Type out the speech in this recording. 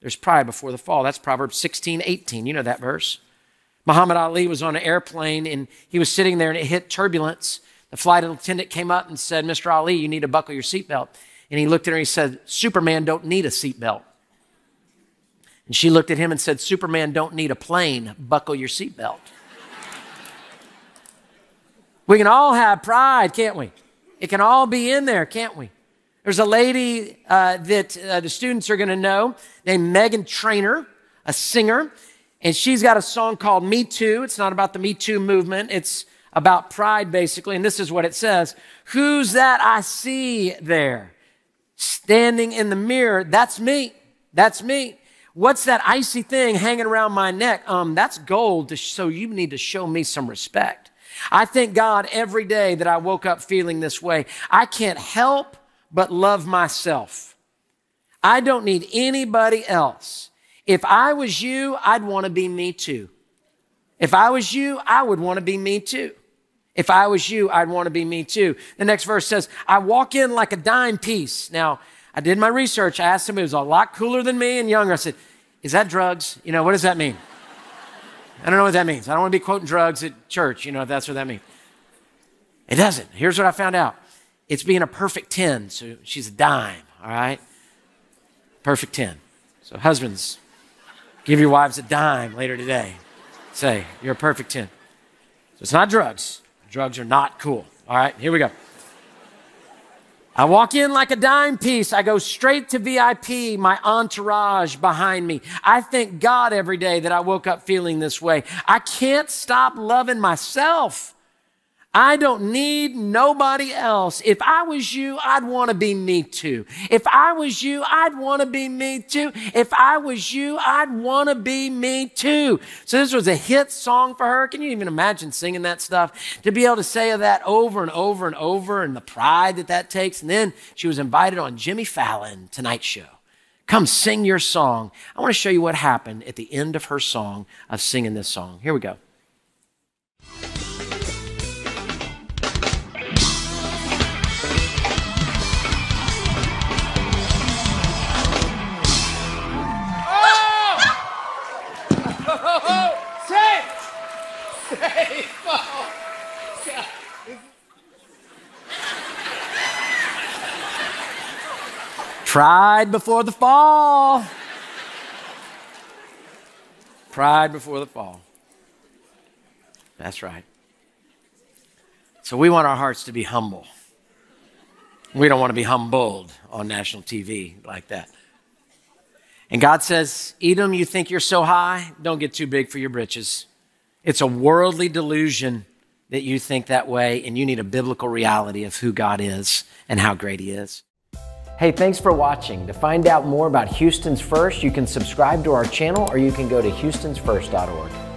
There's pride before the fall. That's Proverbs 16, 18. You know that verse. Muhammad Ali was on an airplane and he was sitting there and it hit turbulence. The flight attendant came up and said, Mr. Ali, you need to buckle your seatbelt. And he looked at her and he said, Superman don't need a seatbelt. And she looked at him and said, Superman don't need a plane. Buckle your seatbelt. we can all have pride, can't we? It can all be in there, can't we? There's a lady uh, that uh, the students are going to know named Meghan Trainor, a singer, and she's got a song called Me Too. It's not about the Me Too movement, it's about pride, basically. And this is what it says Who's that I see there? Standing in the mirror. That's me. That's me. What's that icy thing hanging around my neck? Um, that's gold, so you need to show me some respect. I thank God every day that I woke up feeling this way. I can't help but love myself. I don't need anybody else. If I was you, I'd want to be me too. If I was you, I would want to be me too. If I was you, I'd want to be me too. The next verse says, I walk in like a dime piece. Now, I did my research. I asked him, he was a lot cooler than me and younger. I said, Is that drugs? You know, what does that mean? I don't know what that means. I don't want to be quoting drugs at church, you know, if that's what that means. It doesn't. Here's what I found out it's being a perfect 10. So she's a dime, all right? Perfect 10. So, husbands, give your wives a dime later today. Say, you're a perfect 10. So, it's not drugs. Drugs are not cool. All right, here we go. I walk in like a dime piece. I go straight to VIP, my entourage behind me. I thank God every day that I woke up feeling this way. I can't stop loving myself. I don't need nobody else. If I was you, I'd want to be me too. If I was you, I'd want to be me too. If I was you, I'd want to be me too. So this was a hit song for her. Can you even imagine singing that stuff? To be able to say that over and over and over and the pride that that takes. And then she was invited on Jimmy Fallon Tonight Show. Come sing your song. I want to show you what happened at the end of her song of singing this song. Here we go. Pride before the fall. Pride before the fall. That's right. So we want our hearts to be humble. We don't want to be humbled on national TV like that. And God says, Edom, you think you're so high? Don't get too big for your britches. It's a worldly delusion that you think that way, and you need a biblical reality of who God is and how great He is. Hey, thanks for watching. To find out more about Houston's First, you can subscribe to our channel or you can go to houstonsfirst.org.